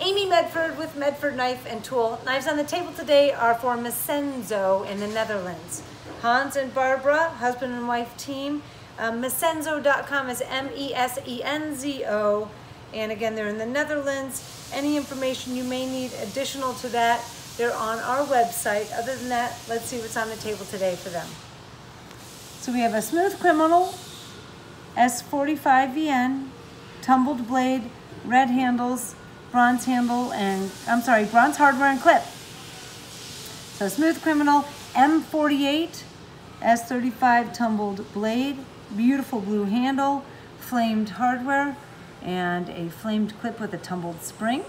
Amy Medford with Medford Knife and Tool. Knives on the table today are for Mesenzo in the Netherlands. Hans and Barbara, husband and wife team. Um, Mesenzo.com is M-E-S-E-N-Z-O. And again, they're in the Netherlands. Any information you may need additional to that, they're on our website. Other than that, let's see what's on the table today for them. So we have a Smooth Criminal S45VN, tumbled blade, red handles, bronze handle, and I'm sorry, bronze hardware and clip. So Smooth Criminal M48 S35 tumbled blade, beautiful blue handle, flamed hardware, and a flamed clip with a tumbled spring.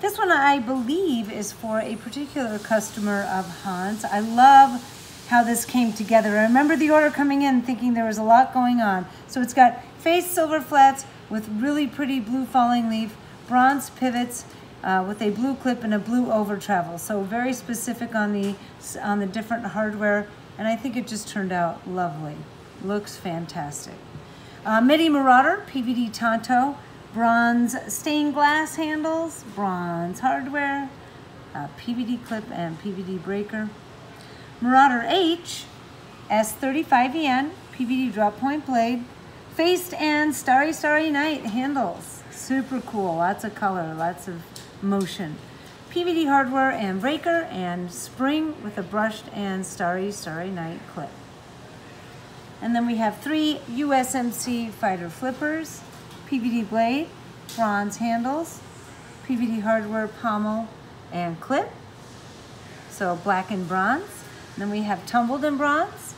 This one I believe is for a particular customer of Hans. I love how this came together. I remember the order coming in thinking there was a lot going on. So it's got face silver flats with really pretty blue falling leaf, bronze pivots uh, with a blue clip and a blue over travel. So very specific on the, on the different hardware. And I think it just turned out lovely. Looks fantastic. Uh, Midi Marauder, PVD Tanto, bronze stained glass handles, bronze hardware, uh, PVD clip and PVD breaker. Marauder H, S35VN, PVD drop point blade, faced and Starry Starry Night handles. Super cool, lots of color, lots of motion. PVD hardware and breaker and spring with a brushed and Starry Starry Night clip. And then we have three USMC fighter flippers, PVD blade, bronze handles, PVD hardware pommel and clip. So black and bronze. Then we have tumbled and bronze,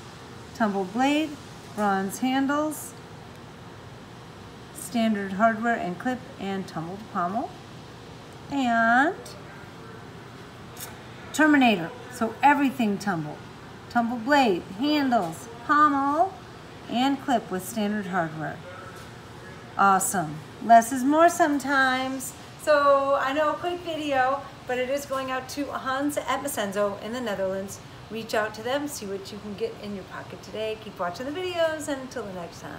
tumbled blade, bronze handles, standard hardware and clip, and tumbled pommel. And Terminator, so everything tumbled. Tumbled blade, handles, pommel, and clip with standard hardware. Awesome. Less is more sometimes. So I know a quick video, but it is going out to Hans at Mesenzo in the Netherlands. Reach out to them, see what you can get in your pocket today. Keep watching the videos, and until the next time.